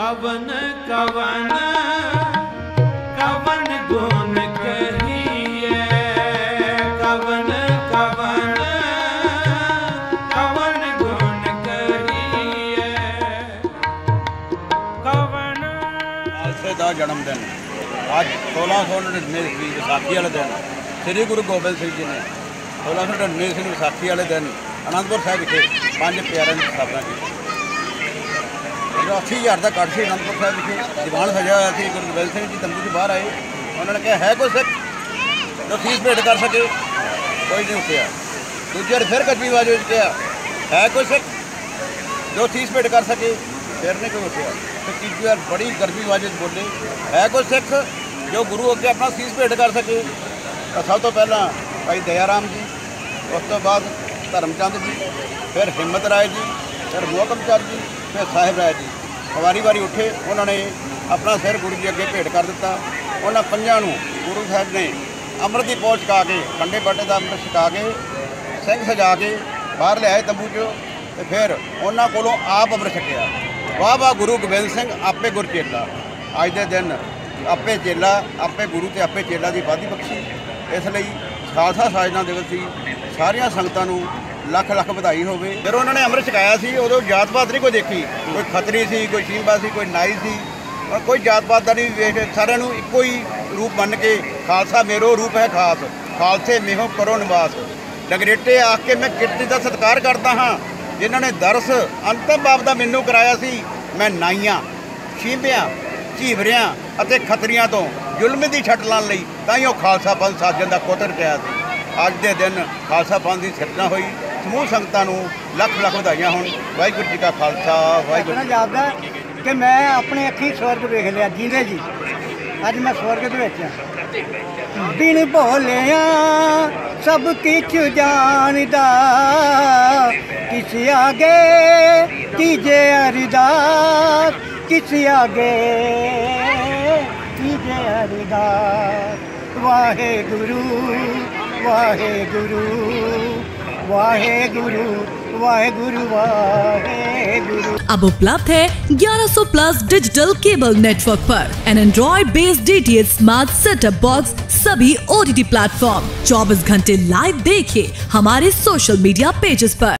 ਕਵਨ ਕਵਨ ਕਵਨ ਗੁਣ ਕਹੀਏ ਕਵਨ ਕਵਨ ਕਵਨ ਗੁਣ ਕਹੀਏ ਕਵਨ। ਖਾਲਸੇ ਦਾ ਜਨਮ ਦਿਨ। ਅੱਜ 1699 ਈਸਵੀ ਵਿਸਾਖੀ ਵਾਲੇ ਦਿਨ। ਸ੍ਰੀ ਗੁਰੂ ਗੋਬਿੰਦ ਸਿੰਘ ਜੀ ਨੇ 1699 ਈਸਵੀ ਵਿਸਾਖੀ ਵਾਲੇ ਦਿਨ ਅਨੰਦਪੁਰ ਸਾਹਿਬ ਵਿਖੇ ਪੰਜ ਪਿਆਰਿਆਂ ਦੀ ਸਥਾਪਨਾ ਕੀਤੀ। 80000 ਦਾ ਇਕੱਠ ਸੀ, ਅਨੰਦਪੁਰ ਸਾਹਿਬ ਵਿਖੇ। ਦੀਵਾਨ ਸਜਾ ਹੋਇਆ ਸੀ, ਗੁਰੂ ਗੋਬਿੰਦ ਸਿੰਘ ਜੀ, ਤੰਬੂ ਤੋਂ ਬਾਹਰ ਆਏ। ਉਹਨਾਂ ਨੇ ਕਿਹਾ, ਹੈ ਕੋਈ ਸਿੱਖ? ਜੋ ਫੀਸ ਭੇਟ ਕਰ ਸਕੇ, ਕੋਈ ਨਹੀਂ ਉੱਠਿਆ। ਦੂਜੀ ਵਾਰ ਫਿਰ ਕੱਚੀ ਆਵਾਜ਼ ਵਿੱਚ ਕਿਹਾ, ਹੈ ਕੋਈ ਸਿੱਖ? ਜੋ ਚੀਜ਼ ਭੇਟ ਕਰ ਸਕੇ, ਫਿਰ ਨਹੀਂ ਕੋਈ ਉੱਠਿਆ। ਤੇ ਤੀਜੀ ਵਾਰ ਬੜੀ ਗਰਮੀ ਆਵਾਜ਼ ਵਿੱਚ ਬੋਲੇ, ਹੈ ਕੋਈ ਸਿੱਖ? ਜੋ ਗੁਰੂ ਅੱਗੇ ਆਪਣਾ ਸੀਸ ਭੇਟ ਕਰ ਸਕੇ। ਤਾਂ ਸਭ ਤੋਂ ਪਹਿਲਾਂ ਭਾਈ ਦਇਆ ਰਾਮ ਜੀ, ਉਸ ਤੋਂ ਬਾਅਦ ਧਰਮਚੰਦ ਜੀ, ਫਿਰ ਹਿੰਮਤ ਰਾਏ ਜੀ ਫਿਰ ਮੋਹਕਮ ਚੰਦ ਜੀ ਫਿਰ ਸਾਹਿਬ ਰਾਏ ਜੀ। ਵਾਰੀ ਵਾਰੀ ਉੱਠੇ, ਉਹਨਾਂ ਨੇ ਆਪਣਾ ਸਿਰ ਗੁਰੂ ਜੀ ਅੱਗੇ ਭੇਟ ਕਰ ਦਿੱਤਾ। ਉਹਨਾਂ ਪੰਜਾਂ ਨੂੰ ਗੁਰੂ ਸਾਹਿਬ ਨੇ ਅੰਮ੍ਰਿਤ ਦੀ ਪਹੁੰਚ ਛਕਾ ਕੇ ਕੰਡੇ ਬਾਟੇ ਦਾ ਅੰਮ੍ਰਿਤ ਛਕਾ ਕੇ, ਸਿੰਘ ਸਜਾ ਕੇ ਬਾਹਰ ਲਿਆਏ ਤੰਬੂ 'ਚ ਤੇ ਫਿਰ ਉਹਨਾਂ ਕੋਲੋਂ ਆਪ ਅੰਮ੍ਰਿਤ ਛਕਿਆ। ਵਾਹ ਵਾਹ ਗੁਰੂ ਗੋਬਿੰਦ ਸਿੰਘ, ਆਪੇ ਗੁਰ ਚੇਲਾ। ਅੱਜ ਦੇ ਦਿਨ ਆਪੇ ਚੇਲਾ, ਆਪੇ ਗੁਰੂ ਤੇ ਆਪੇ ਚੇਲਾ ਦੀ ਵਾਧੀ ਬਖਸ਼ੀ। ਇਸ ਲਈ ਖਾਲਸਾ ਸਾਜਨਾ ਦਿਵਸ ਸੀ ਸਾਰੀਆਂ ਸੰਗਤਾਂ ਨੂੰ ਲੱਖ ਲੱਖ ਵਧਾਈ ਹੋਵੇ। ਜਦੋਂ ਉਹਨਾਂ ਨੇ ਅੰਮ੍ਰਿਤ ਛਕਾਇਆ ਸੀ, ਉਦੋਂ ਜਾਤ ਪਾਤ ਨਹੀਂ ਕੋਈ ਦੇਖੀ। ਕੋਈ ਖੱਤਰੀ ਸੀ, ਕੋਈ ਸ਼ੀਂਬਾ ਸੀ, ਕੋਈ ਨਾਈ ਸੀ। ਔਰ ਕੋਈ ਜਾਤ ਪਾਤ ਦਾ ਨਹੀਂ ਵੇਖ ਸਾਰਿਆਂ ਨੂੰ ਇੱਕੋ ਹੀ ਰੂਪ ਮੰਨ ਕੇ ਖਾਲਸਾ ਮੇਰੋ ਰੂਪ ਹੈ ਖਾਸ। ਖਾਲਸੇ ਮੇਹੋ ਕਰੋ ਨਿਵਾਸ। ਡਗਰੇਟੇ ਆ ਕੇ ਮੈਂ ਕਿਰਤੀ ਦਾ ਸਤਿਕਾਰ ਕਰਦਾ ਹਾਂ। ਜਿਨ੍ਹਾਂ ਨੇ ਦਰਸ ਅੰਤਮ ਬਾਪ ਦਾ ਮੈਨੂੰ ਕਰਾਇਆ ਸੀ, ਮੈਂ ਨਾਈਆਂ, ਸ਼ੀਂਬਿਆਂ, ਝੀਵਰਿਆਂ ਅਤੇ ਖੱਤਰੀਆਂ ਤੋਂ ਜ਼ੁਲਮ ਦੀ ਛੱਟ ਲਾਉਣ ਲਈ ਤਾਂ ਹੀ ਉਹ ਖਾਲਸਾ ਪੰਥ ਸਾਜਣ ਦਾ ਕੋਤਰ ਪਿਆ ਸੀ। ਅੱਜ ਦੇ ਦਿਨ ਖਾਲਸਾ ਪੰਥ ਦੀ ਸਿਰਜਣਾ ਹੋਈ। ਸਮੂਹ ਸੰਗਤਾਂ ਨੂੰ ਲੱਖ ਲੱਖ ਵਧਾਈਆਂ ਹੋਣ। ਵਾਹਿਗੁਰੂ ਜੀ ਕਾ ਖਾਲਸਾ ਵਾਹਿਗੁਰੂ ਜੀ ਜਾਪਦਾ ਕਿ ਮੈਂ ਆਪਣੇ ਅੱਖੀਂ ਸਵਰਗ ਵੇਖ ਲਿਆ ਜੀਵੇ ਜੀ। ਅੱਜ ਮੈਂ ਸਵਰਗ ਦੇ ਵਿੱਚ ਹਾਂ। ਬਿਨ ਭੋਲਿਆ ਸਭ ਕਿਛ ਜਾਣਦਾ। ਕਿਸ ਆਗੇ ਕੀਜੇ ਅਰਦਾਸ ਕਿਸ ਆਗੇ ਕੀਜੇ ਅਰਦਾਸ। ਵਾਹਿਗੁਰੂ वाहे गुरु वाहे गुरु वाहे गुरु वाहे गुरु अब उपलब्ध है 1100 प्लस डिजिटल केबल नेटवर्क पर। An Android based the smart setup box सभी ओ टी प्लेटफॉर्म 24 घंटे लाइव देखिए हमारे सोशल मीडिया पेजेस पर।